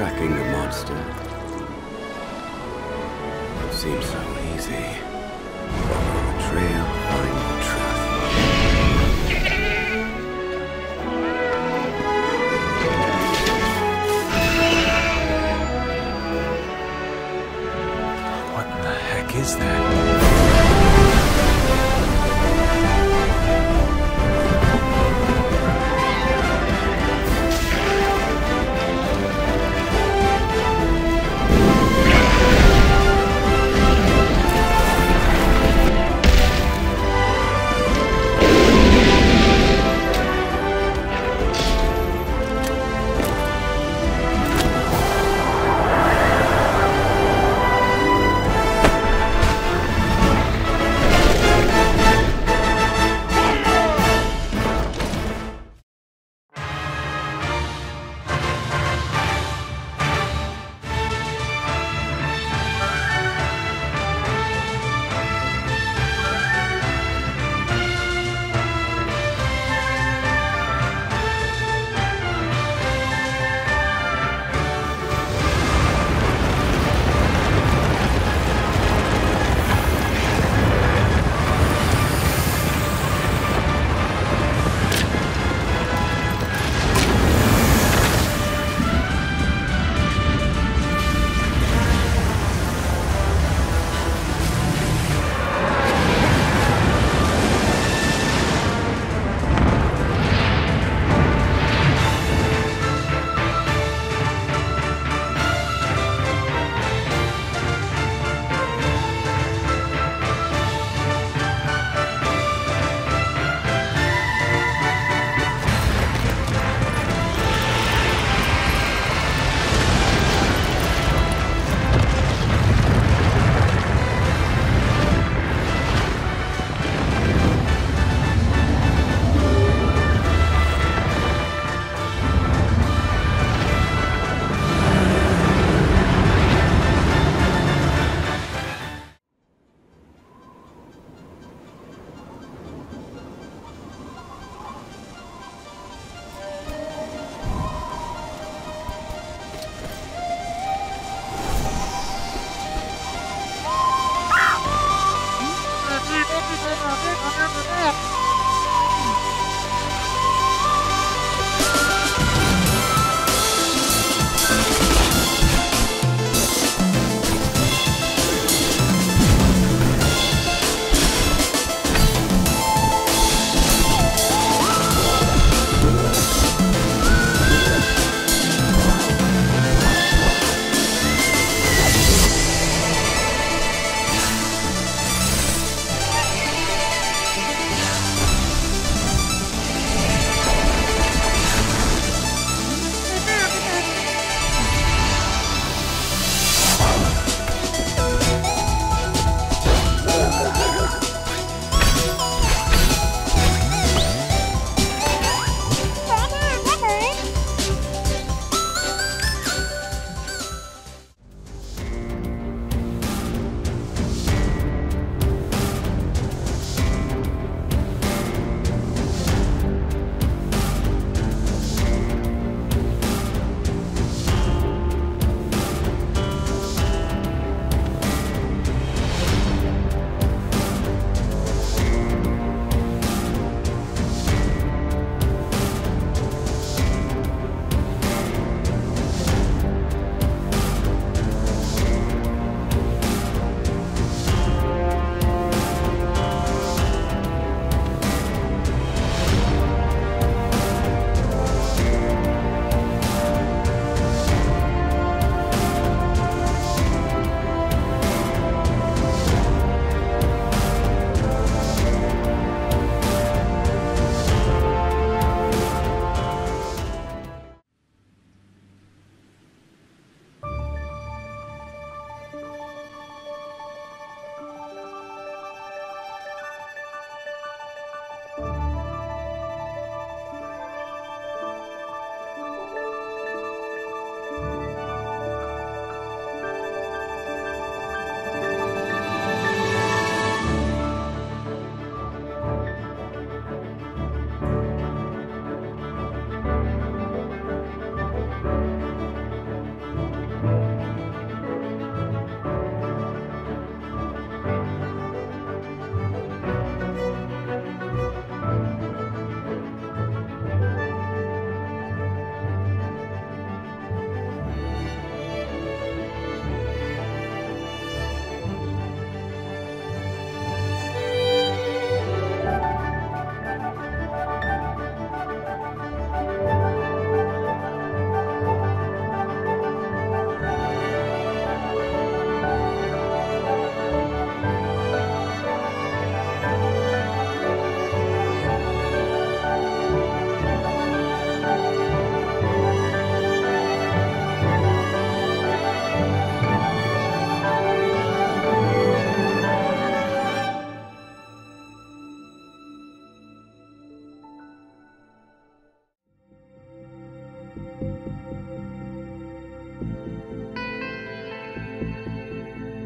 tracking the monster? It seems so easy. Follow the trail, find the truth. What in the heck is that? Thank you.